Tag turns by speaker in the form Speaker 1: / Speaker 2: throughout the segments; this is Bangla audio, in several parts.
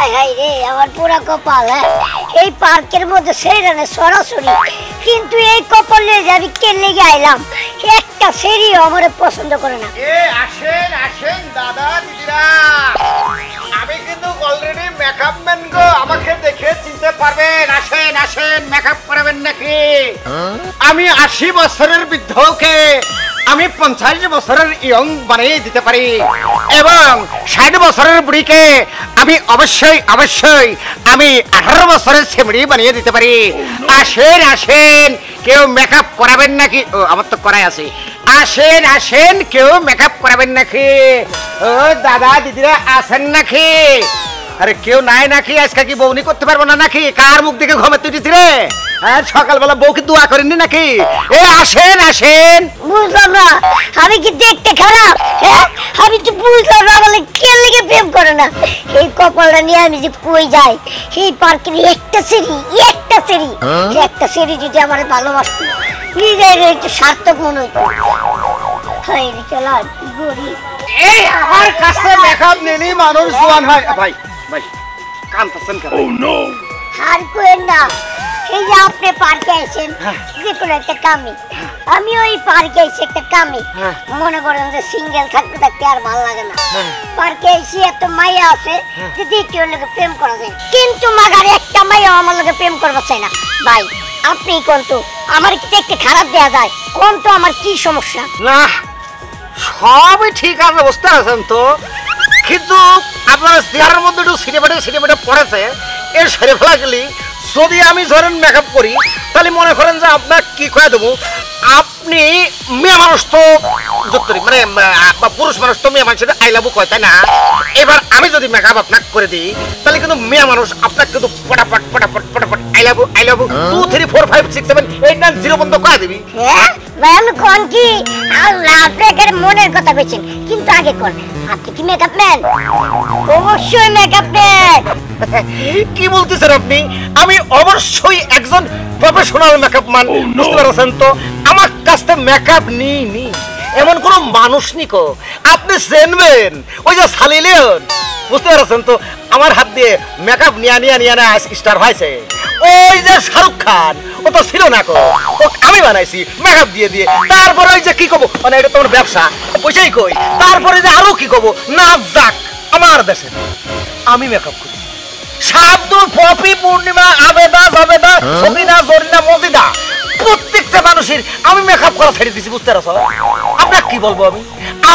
Speaker 1: হায় হায় রে আমার পুরা কপাল হ্যাঁ? এই পার্কের মধ্যে সেরানে সরাসরি। কিন্তু এই কপাল নিয়ে যে আমি কে লেগে আইলাম একটা সেরিও আমার পছন্দ করে না।
Speaker 2: এ আসেন আসেন দাদা দিদিরা। আমি কিন্তু অলরেডি মেকআপ ম্যান গো আমাকে দেখে চিনতে পারবেন। আসেন আসেন মেকআপ করাবেন নাকি? আমি আশি বছরের বৃদ্ধকে আমি পঞ্চাশ বছরের ইয়ং বানিয়ে দিতে পারি। এবং ষাট বছরের বুড়িকে আমি অবশ্যই অবশ্যই আমি আঠারো বছরের ছেমড়ি বানিয়ে দিতে পারি। আসেন আসেন, কেউ মেকআপ করাবেন নাকি? ও, আমার তো করাই আছে। আসেন আসেন, কেউ মেকআপ করাবেন নাকি? ও, দাদা, দিদিরা আসেন নাকি? আরে কেউ নাই নাকি? আজকে কি বউনি করতে পারব না নাকি? কার মুখ দিকে ঘুমে তুই রে হ্যাঁ সকালবেলা বউকে দোয়া করেননি নাকি? এ আসেন আসেন।
Speaker 1: বুঝলাম না। আমি কি দেখতে খারাপ? হ্যাঁ? আমি তো বুঝলাম না বলে কে লেগে প্রেম করে না? এই কপালটা নিয়ে আমি যে কই যাই? এই পার্কের একটা সিঁড়ি একটা সিঁড়ি। একটা সিঁড়ি যদি আমার ভালোবাসতো নিজের একটু সার্থক মনে হইতো। হায় চলা কি গরিব।
Speaker 2: এই আমার কাছে মেকআপ নিলি মানুষ জোয়ান হয়। ভাই ভাই কানতেছেন কেন
Speaker 1: আর কোয়েন না এই যে আপনি পার্কে আছেন যে কোনো একটা কামে। আমি ওই পার্কে এসে একটা কামে।
Speaker 2: হ্যাঁ।
Speaker 1: মনে করেন যে সিঙ্গেল থাকতে থাকতে আর ভালো লাগে না।
Speaker 2: হ্যাঁ।
Speaker 1: পার্কে এসে এত মাইয়া আছে যে দ্বিতীয় লোকে প্রেম করা যায়। কিন্তু মাগার একটা মাইয়া আমার লোকে প্রেম চায় না। ভাই আপনি কোন তো আমার কি দেখতে খারাপ দেয়া যায়। কোন তো আমার কি সমস্যা?
Speaker 2: না সবই ঠিক আছে বুঝতে পারছেন তো? কিন্তু আপনার চেহারার মধ্যে একটু সিনেমাটে সিনেমাটে পড়েছে। এর সেরে ফেলা গেলি যদি আমি ধরেন মেকআপ করি, তাহলে মনে করেন যে আপনার কি খোয়া দেবো? আপনি মেয়ে মানুষ তো মানে বা পুরুষ মানুষ তো মেয়ে মানুষের আই লাভ কয় তাই না? এবার আমি যদি মেকআপ আপনাকে করে দিই তাহলে কিন্তু মেয়ে মানুষ আপনাকে কিন্তু পটাপট পটাপট পটাপট I love I love two three four five six seven eight nine zero পর্যন্ত কয়ে দিবি।
Speaker 1: হ্যাঁ আমি কোন কি? আল্লাহ মনের কথা কইছেন। কিন্তু আগে কোন? আপনি কি মেকআপ ম্যান অবশ্যই মেকআপ ম্যান
Speaker 2: কি বলতেছেন আপনি? আমি অবশ্যই একজন প্রফেশনাল মেকআপ ম্যান বুঝতে পারছেন তো? আমার কাছ থেকে মেকআপ নি নি এমন কোন মানুষ নিকো আপনি চেনবেন ওই যে সালিলেন বুঝতে পারছেন তো? আমার হাত দিয়ে মেকআপ নিয়া নিয়া নিয়া না স্টার হয়েছে। ওই যে শাহরুখ খান ও তো ছিল না কো? আমি বানাইছি মেকআপ দিয়ে দিয়ে। তারপরে ওই যে কি কব? মানে এটা তোমার ব্যবসা পয়সাই কই? তারপরে যে আরও কি কব? নাচ যাক আমার দেশে আমি মেকআপ করি। শাব্দুল পপি পূর্ণিমা আবেদা জবেদা সবিনা জরিনা মজিদা। প্রত্যেকটা মানুষের আমি মেকআপ করা ছেড়ে দিছি বুঝতে পারছ? আপনাকে কি বলব আমি?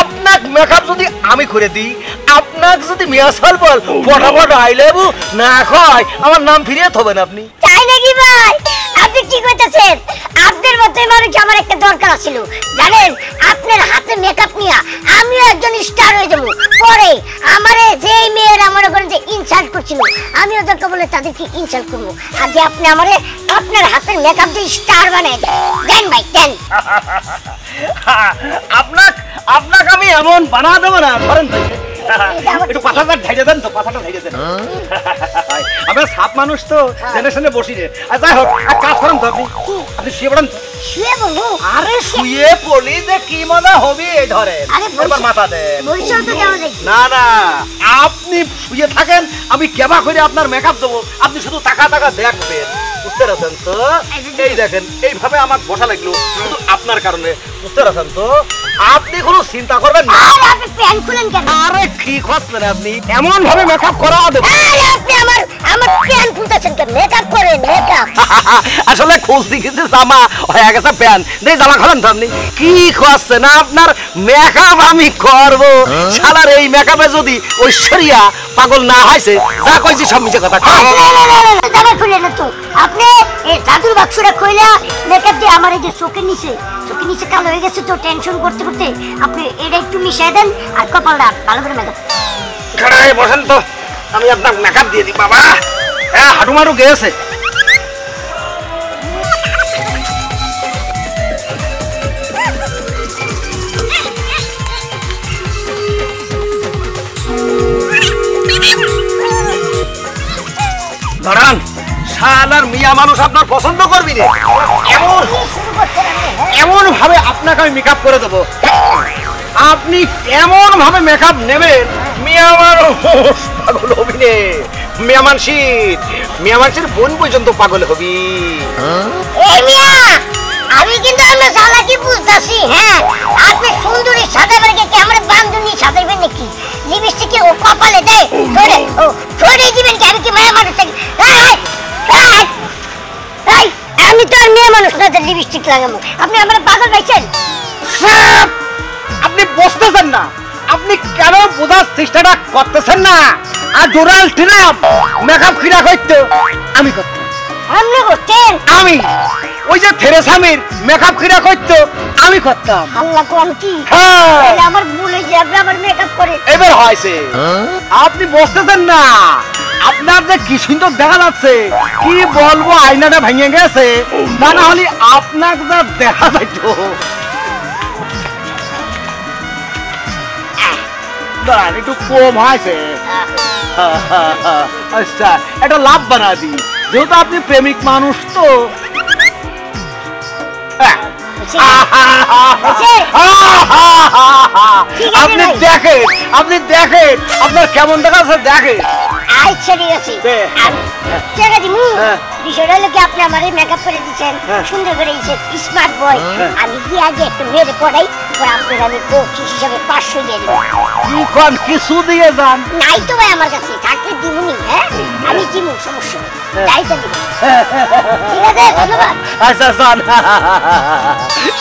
Speaker 2: আপনার মেকআপ যদি আমি করে দিই আপনাকে যদি মিয়া সাল বল ফটাফট আই লেবু না খায় আমার নাম ফিরিয়ে থবেন আপনি।
Speaker 1: তাই নাকি ভাই? আপনি কি কইতাছেন? আপনার মতোই মানুষ আমার একটা দরকার ছিল জানেন, আপনার হাতে মেকআপ নিয়া আমিও একজন স্টার হয়ে যাব। পরে আমারে যেই মেয়েরা মনে করেন যে ইনসাল্ট করছিল, আমিও দরকার বলে, তাদেরকে ইনসাল্ট করব। আগে আপনি আমারে আপনার হাতের মেকআপ দিয়ে স্টার বানাই দেন। ভাই, দেন।
Speaker 2: আপনাক আমি এমন বানা দেবো না, ধরেন একটু পাথাটা দেন তো পাথাটা দেন। আপনার সাপ মানুষ তো জেনারেশনে বসি রে। আর যাই হোক আর কাজ করেন তো আপনি। আপনি শুয়ে পড়েন তো।
Speaker 1: শুয়ে
Speaker 2: আরে শুয়ে পড়লি যে কি মজা হবে এই ধরেন। এবার মাথা দেন। না না। আপনি শুয়ে থাকেন আমি কেবা করে আপনার মেকআপ দেবো। আপনি শুধু টাকা টাকা দেখবেন। বুঝতে পারছেন তো? এই দেখেন এইভাবে আমার বসা লাগল। শুধু আপনার কারণে। বুঝতে পারছেন তো? আপনি কোনো চিন্তা করবেন না।
Speaker 1: আরে আপনি প্যান্ট খুলেন কেন?
Speaker 2: আরে কি খসলেন আপনি? এমন ভাবে মেকআপ করা দেবো
Speaker 1: আরে আপনি আমার আমার প্যান্ট খুলতেছেন কেন? মেকআপ করেন মেকআপ
Speaker 2: আসলে খোঁজ দিকেছে জামা হয়ে গেছে প্যান। দেই জামা খোলেন তো আপনি। কি খসছে না আপনার মেকআপ আমি করব। শালার এই মেকআপে যদি ঐশ্বরিয়া পাগল না হয়েছে যা কইছি সব মিছে কথা।
Speaker 1: জামা খুলে না তো। আপনি এই জাদুর বাক্সটা খুইলা মেকআপ দিয়ে আমার এই যে চোখের নিচে চোখের নিচে কালো হয়ে গেছে তো টেনশন করতে করতে আপনি এটা একটু মিশিয়ে দেন আর কপালটা ভালো করে মেকআপ
Speaker 2: খাড়াই বসেন তো। আমি আপনার মেকআপ দিয়ে দিই, বাবা। হ্যাঁ হাঁটু মারু গেছে। দাঁড়ান। শালার মিয়া মানুষ আপনার পছন্দ করবি এমন ভাবে আপনাকে আমি মেকআপ করে দেবো। আপনি এমন ভাবে মেকআপ নেবেন? মিয়া মানুষ পাগল হবি রে মিয়া মানসির মিয়া মানসির বোন পর্যন্ত পাগল হবি।
Speaker 1: মিয়া আমি কিন্তু আমরা চালাকি বুঝতাছি হ্যাঁ? আপনি সুন্দরী সাদা করে কি আমার বান্ধবী সাজাইবেন নাকি? লিপস্টিক ও কপালে দেয় ধরে ও ধরে দিবেন কি? আমি কি মেয়ে মানুষ এই, আমি তো আর মেয়ে মানুষ না লিপস্টিক লাগাবো। আপনি আমার পাগল পাইছেন
Speaker 2: আপনি বুঝতেছেন না। আপনি কেন বোঝার চেষ্টাটা করতেছেন না? আর ডোনাল্ড ট্রাম্প মেকআপ খিরা করতো আমি করতাম।
Speaker 1: আপনি করতেন?
Speaker 2: আমি ওই যে থেরেসামির মেকআপ খিরা করতো আমি করতাম।
Speaker 1: আল্লাহ কোন কি?
Speaker 2: হ্যাঁ।
Speaker 1: আমার ভুলে যে আপনি আমার মেকআপ করে।
Speaker 2: এবার হয়েছে। আপনি বুঝতেছেন না। আপনার যে কি সুন্দর দেখা যাচ্ছে কি বলব আয়নাটা ভেঙে গেছে। না না হলে আপনার যা দেখা যাইতো। দাঁড়ান একটু কম হয়েছে। আচ্ছা একটা লাভ বানা দি যেহেতু আপনি প্রেমিক মানুষ তো। হ্যাঁ।
Speaker 1: ঠিক আছে।
Speaker 2: আপনি। দেখেন আপনি দেখেন আপনার কেমন দেখা যাচ্ছে দেখেন।
Speaker 1: ঠিক আছে
Speaker 2: দে।
Speaker 1: আমি টাকা দিমু
Speaker 2: হ্যাঁ।
Speaker 1: বিষয়টা হলো কি আপনি আমার মেকআপ করে দিচ্ছেন
Speaker 2: হ্যাঁ।
Speaker 1: সুন্দর করে দিচ্ছেন স্মার্ট বয়। আমি কি আগে একটু মেরে পড়াই পরে আপনার আমি বকশিস হিসাবে পাঁচশো দিয়ে দেবো।
Speaker 2: কি কন কিছু দিয়ে যান।
Speaker 1: নাই তো ভাই আমার কাছে থাকলে দিবনি হ্যাঁ? আমি সমস্যা নেই।
Speaker 2: হ্যাঁ।
Speaker 1: তাই তো দিব ঠিক আছে ধন্যবাদ।
Speaker 2: আচ্ছা যান।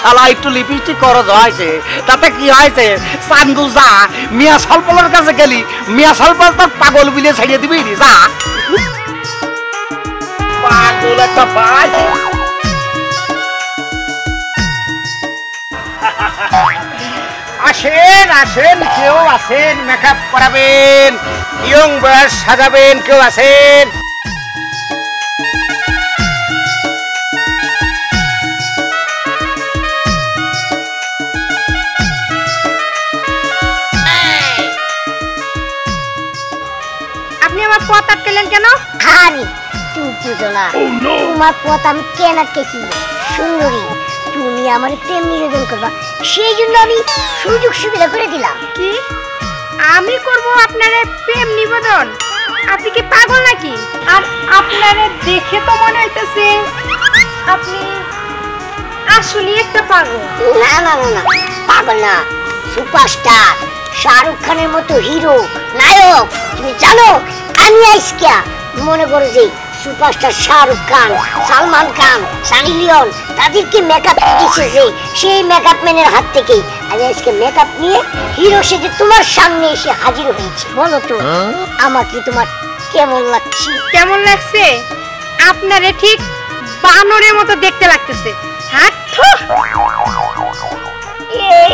Speaker 2: শালা একটু লিপস্টিক খরচ হয়েছে। তাতে কি হয়েছে? চান্দু যা মিয়া সলপলের কাছে গেলি মিয়া সলপল তোর পাগল বিলে ছাড়িয়ে দিবি যা। পাগল একটা পাইছে আসেন আসেন কেউ আসেন মেকআপ করাবেন ইয়ং বয়স সাজাবেন কেউ আসেন
Speaker 3: আপনি আমার পথ আটকেলেন কেন
Speaker 1: আরে তুমি বুঝো তোমার পথ আমি কেন আটকেছি? সুন্দরী তুমি আমার প্রেম নিবেদন করবা। সেই জন্য আমি সুযোগ সুবিধা করে দিলাম।
Speaker 3: কি? আমি করব আপনার প্রেম নিবেদন? আপনি কি পাগল নাকি? আর আপনারে দেখে তো মনে হইতেছে আপনি আসলে একটা পাগল।
Speaker 1: না না না না পাগল না। সুপারস্টার শাহরুখ খানের মতো হিরো নায়ক তুমি জানো আমি আইসকিয়া মনে করো যে superstar Shahrukh Khan Salman Khan Sunny Leone তাদেরকে মেকআপ যে সেই মেকআপ ম্যানের হাত থেকে আমি আজকে মেকআপ নিয়ে হিরো সেজে তোমার সামনে এসে হাজির হয়েছি। বলো তো আমার কি তোমার কেমন লাগছে?
Speaker 3: কেমন লাগছে? আপনারে ঠিক বানরের মতো দেখতে লাগতেছে। হাত।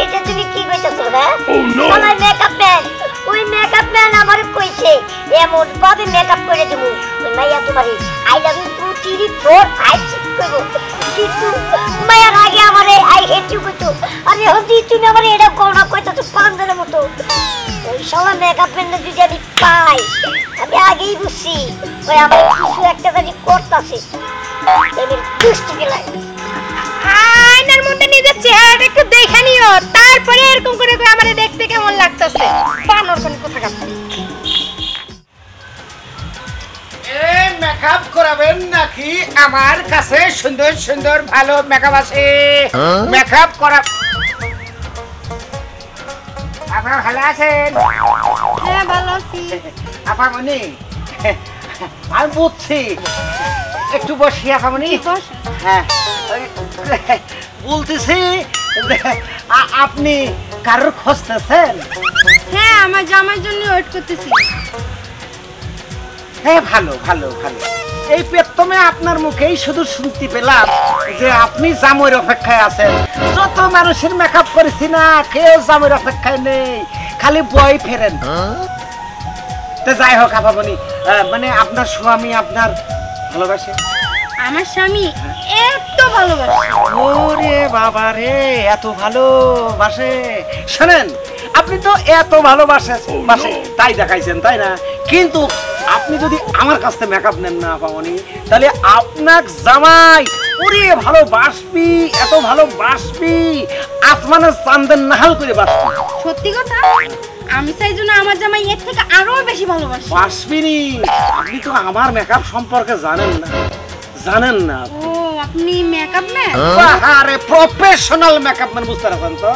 Speaker 1: এটা তুমি কি কইতাছো হ্যাঁ? আমার মেকআপ ম্যান ওই মেকআপ ম্যান আমারে কইছে এমন ভাবে মেকআপ করে দেব? ওই মাইয়া তোমারে I love you two three four five six কইবো কিন্তু মাইয়ার আগে আমারে আই হেট ইউ কইতো। আরে হদি তুমি আমারে এটা কোনা কইতাছো পান্দারের মতো। ওই শালা মেকআপ ম্যানটা যদি আমি পাই আমি আগেই বুঝছি ওই আমার কিছু একটা জানি করতাছে। এদের দুষ্টি লাগে।
Speaker 3: নিজের চেহারাটা একটু দেখে নিও তারপরে এরকম করে করে আমারে দেখতে কেমন লাগতেছে? বানর কোন কথা কাপ
Speaker 2: মেকআপ করাবেন নাকি? আমার কাছে সুন্দর সুন্দর ভালো মেকআপ আছে। মেকআপ করা আপনারা ভালো আছেন?
Speaker 3: হ্যাঁ ভালো আছি।
Speaker 2: আপামনি আমি বুঝছি। একটু বসি। হ্যাঁ। ওই, বলতেছি আপনি কারোর খুঁজতেছেন?
Speaker 3: হ্যাঁ আমার জামার জন্য ওয়েট করতেছি।
Speaker 2: হ্যাঁ ভালো ভালো ভালো। এই প্রথমে আপনার মুখেই শুধু শুনতে পেলাম যে আপনি জামের অপেক্ষায় আছেন। যত মানুষের মেকআপ করেছি না কেউ জামের অপেক্ষায় নেই। খালি বই ফেরেন। তো যাই হোক আপামনি মানে আপনার স্বামী আপনার ভালোবাসে?
Speaker 3: আমার স্বামী? এত ভালোবাসে।
Speaker 2: ওরে বাবা রে এত ভালোবাসে। শোনেন আপনি তো এত ভালোবাসে বাসে তাই দেখাইছেন তাই না? কিন্তু আপনি যদি আমার কাছ থেকে মেকআপ নেন না পামনি তাহলে আপনার জামাই ওরে ভালোবাসবি এত ভালোবাসবি আসমানের চান্দের নাহাল করে বাসবি।
Speaker 3: সত্যি কথা? আমি চাই জন্য আমার জামাই এর থেকে আরও বেশি ভালোবাসে।
Speaker 2: বাসবিনী আপনি তো আমার মেকআপ সম্পর্কে জানেন না। জানেন না
Speaker 3: ও আপনি মেকআপ ম্যান
Speaker 2: আরে প্রফেশনাল মেকআপ ম্যান বুঝতে পারছেন তো?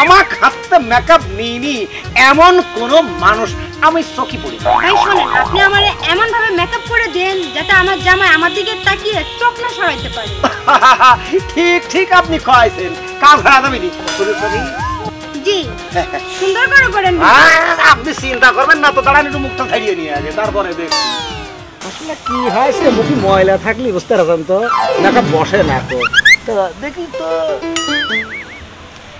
Speaker 2: আমার হাতে মেকআপ নিইনি এমন কোন মানুষ আমি চকি পড়ি। না।
Speaker 3: ভাই শোনেন আপনি আমার এমন ভাবে মেকআপ করে দেন যাতে আমার জামাই আমার দিকে তাকিয়ে চোখ না সরাইতে পারে।
Speaker 2: ঠিক ঠিক আপনি খাইছেন কাজ
Speaker 3: জি সুন্দর করে করেন।
Speaker 2: আপনি চিন্তা করবেন না তো দাঁড়ান একটু মুখটা ছাড়িয়ে নিয়ে আগে তারপরে দেখছি আসলে কি হয় সে মুখে ময়লা থাকলে বুঝতে পারছেন তো। নাকা বসে না তো। তো দেখি তো।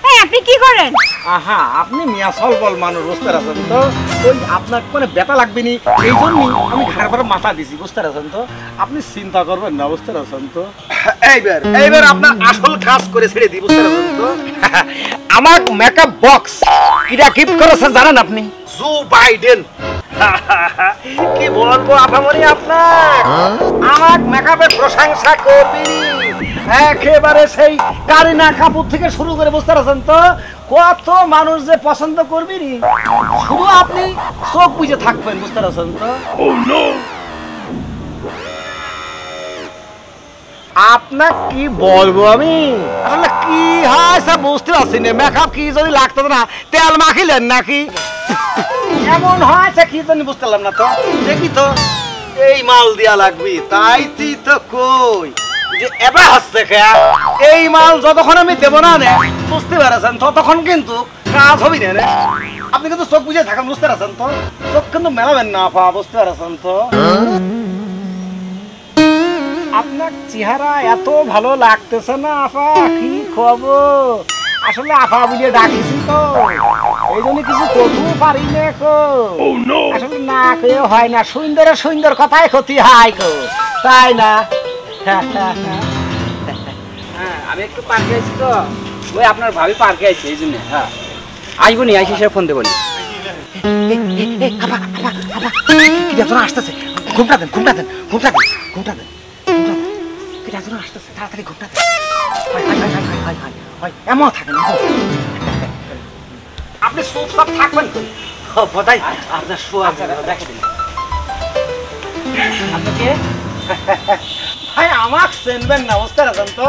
Speaker 3: এই আপনি কি করেন?
Speaker 2: আহা আপনি মিয়া সলবল মানুষ বুঝতে পারছেন তো? ওই আপনার মানে ব্যথা লাগবে নি এই জন্যই আমি ঘাড় মাথা দিছি বুঝতে পারছেন তো? আপনি চিন্তা করবেন না বুঝতে পারছেন তো? এইবার এইবার আপনার আসল কাজ করে ছেড়ে দিই বুঝতে পারছেন তো? আমার মেকআপ বক্স কিরা গিফট করেছে জানেন আপনি? জো বাইডেন কি বলব আপামনি আপনার? আমার মেকআপের প্রশংসা করবি একেবারে সেই কারিনা কাপুর থেকে শুরু করে বুঝতে পারছেন তো? কত মানুষ যে পছন্দ করবি শুধু আপনি চোখ বুঝে থাকবেন, বুঝতে পারছেন তো? কি বলব আমি? আসলে কি হয় সব বুঝতে পারছি না। মেকআপ কি যদি লাগতো না, তেল মাখিলেন নাকি? এমন হয়েছে কি জানি বুঝতে পারলাম না তো। দেখি তো, এই মাল দিয়া লাগবি তাই তুই তো কই। যে এবার হচ্ছে কে এই মাল যতক্ষণ আমি দেবো না নে বুঝতে পারছেন? ততক্ষণ কিন্তু কাজ হবি না রে আপনি কিন্তু চোখ বুঝে থাকেন বুঝতে পারছেন তো? চোখ কিন্তু মেলাবেন না আপা বুঝতে পারছেন তো? আপনার চেহারা এত ভালো লাগতেছে না আপা কি খবর? আসলে আপা বুঝে ডাকিছি তো। এই জন্য কিছু করতেও পারি না কো। আসলে না কে হয় না সুন্দরের সুন্দর কথাই ক্ষতি হয় কো। তাই না?
Speaker 4: হ্যাঁ আমি একটু পার্কে আছি তো। ওই আপনার ভাবি পার্কে আছি এই জন্য হ্যাঁ। আসব নি আইসি সে ফোন দেবো নি।
Speaker 2: আসতেছে। ঘুমটা দেন ঘুমটা দেন ঘুমটা দেন ঘুমটা দেন। আসতেছে তাড়াতাড়ি ঘুমটা দেন। এমন থাকেন। আপনি চুপচাপ থাকবেন। বোধাই আপনার শোয়া
Speaker 4: দেখে দিন। আপনাকে
Speaker 2: ভাই আমার চেনবেন না বুঝতে পারছেন তো।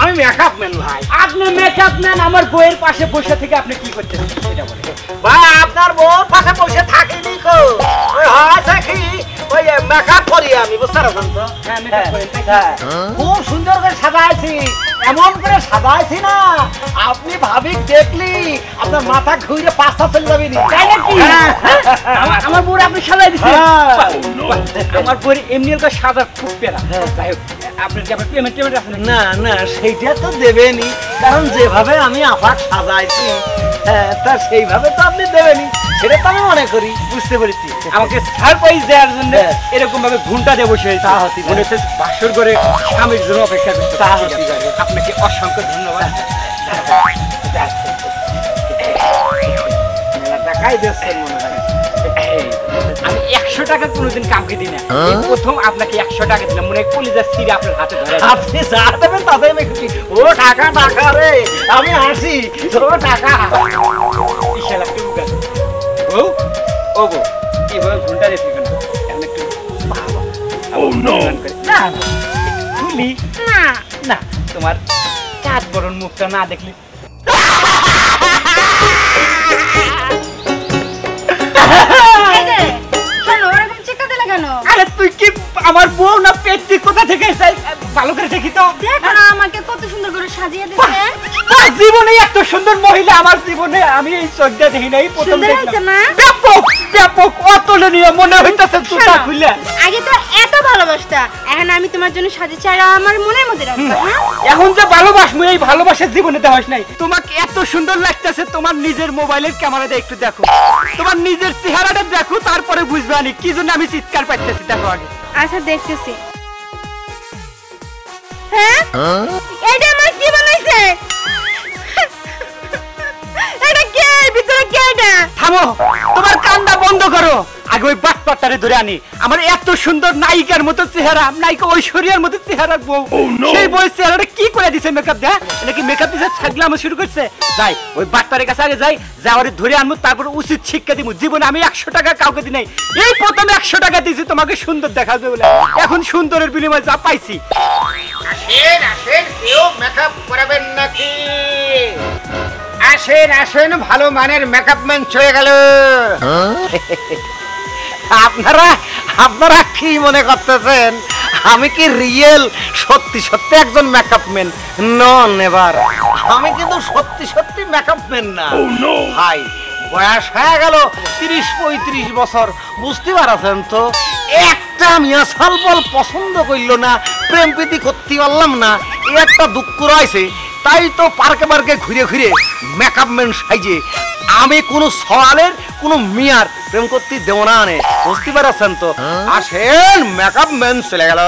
Speaker 2: আমি মেকআপ ম্যান ভাই।
Speaker 4: আপনি মেকআপ ম্যান আমার বইয়ের পাশে বসে থেকে আপনি কি করছেন? সেটা বলে।
Speaker 2: ভাই আপনার বউর পাশে বসে থাকিনি কো। হয়েছে ওই মেকআপ করি আমি বুঝতে পারছেন তো?
Speaker 4: হ্যাঁ মেকআপ করেন তাই কি?
Speaker 2: হ্যাঁ, খুব সুন্দর করে সাজাইছি। এমন করে সাজাইছি না। আপনি ভাবি দেখলি আপনার মাথা ঘুরে পাঁচটা চলে যাবে
Speaker 4: তাই নাকি?
Speaker 2: হ্যাঁ।
Speaker 4: আমার বউর আপনি সাজাই দিচ্ছেন
Speaker 2: হ্যাঁ।
Speaker 4: আমার বউর এমনি একটা সাজা খুব পেরা যাই হোক আপনার কি আপনার পেমেন্ট টেমেন্ট আছে
Speaker 2: না না সেইটা তো দেবেনি। কারণ যেভাবে আমি আফাক সাজাইছি হ্যাঁ তা সেইভাবে তো আপনি দেবেনি। সেটা তো আমি মনে করি বুঝতে পেরেছি।
Speaker 4: আমাকে সারপ্রাইজ দেওয়ার জন্য
Speaker 2: হ্যাঁ।
Speaker 4: এরকম ভাবে ঘুমটা দেবো হয়েছে
Speaker 2: তা হতে
Speaker 4: মনে হচ্ছে বাসর করে স্বামীর জন্য অপেক্ষা করতে
Speaker 2: তা হতে।
Speaker 4: আপনাকে অসংখ্য ধন্যবাদ।
Speaker 2: হয়।
Speaker 4: আমি একশো টাকা কোনোদিন কামকে দিই না। প্রথম আপনাকে একশো টাকা দিলাম। মনে হয় কলিজার সিরে আপনার হাতে ধরে
Speaker 2: আপনি যা দেবেন তাতে আমি খুশি ও টাকা টাকা রে। আমি আসি। ও টাকা।
Speaker 4: বুক আছে ও ও গো এইভাবে ঘণ্টা এখন একটু বাবা। না না, খুলি।
Speaker 3: না।
Speaker 4: না তোমার চাঁদ বরণ মুখটা না দেখলে। আরে তুই কি আমার বউ না পেট কোথা থেকে ভালো করে দেখি তো।
Speaker 3: আমাকে কত সুন্দর করে সাজিয়ে দিচ্ছে
Speaker 4: জীবনে এত সুন্দর মহিলা আমার জীবনে আমি এই চোখটা দেখি নাই প্রথম
Speaker 3: সুন্দর হয়েছে
Speaker 4: দেখলাম
Speaker 3: না?
Speaker 4: ব্যাপক ব্যাপক অতুলনীয় মনে হইতাছে জুতা খুলে
Speaker 3: আগে তো এত ভালোবাসতা এখন আমি তোমার জন্য সাজিয়েছি আর আমার মনের মধ্যে
Speaker 4: এখন যে ভালোবাসমু এই ভালোবাসার জীবনে দেওয়াস নাই। তোমাকে এত সুন্দর লাগতেছে তোমার নিজের মোবাইলের ক্যামেরাটা একটু দেখো। তোমার নিজের চেহারাটা দেখো তারপরে বুঝবে আনি কি জন্য আমি চিৎকার পাইতেছি দেখো আগে।
Speaker 3: আচ্ছা দেখতেছি। হ্যাঁ? এটা আমার কি বানাইছে? এটা কে? ভিতরে কে এটা?
Speaker 4: থামো তোমার কান্না বন্ধ করো। আগে ওই বাটপাটটারে ধরে আনি। আমার এত সুন্দর নায়িকার মতো চেহারা নায়িকা ঐশ্বরিয়ার মতো চেহারা বউ। সেই বই চেহারাটা কি করে দিছে মেকআপ দেয়া? নাকি মেকআপ দিছে? আমার শুরু করছে। যাই ওই বাটপারের কাছে আগে যাই যাওয়ারে ধরে আনব তারপর উচিত শিক্ষা দিব। জীবনে আমি একশো টাকা কাউকে দিই নাই। এই প্রথমে একশো টাকা দিয়েছি তোমাকে সুন্দর দেখাবে বলে। এখন সুন্দরের বিনিময়ে যা পাইছি।
Speaker 2: আসেন আসেন কেউ মেকআপ করাবেন নাকি?
Speaker 5: আসেন আসেন ভালো মানের মেকআপ ম্যান চলে গেল।
Speaker 2: আপনারা আপনারা কি মনে করতেছেন? আমি কি রিয়েল সত্যি সত্যি একজন মেকআপ ম্যান নন এবার আমি কিন্তু সত্যি সত্যি মেকআপ ম্যান না। ভাই বয়স হয়ে গেল তিরিশ পঁয়ত্রিশ বছর। বুঝতে পারছেন তো? একটা মিয়া সালবল পছন্দ করল না প্রেম প্রীতি করতে পারলাম না এই একটা দুঃখ রয়েছে। তাই তো পার্কে পার্কে ঘুরে ঘুরে মেকআপ ম্যান সাইজে আমি কোনো সওয়ালের কোনো মিয়ার প্রেম করতে দেব না বুঝতে পারছেন তো? আসেন মেকআপ ম্যান চলে গেল।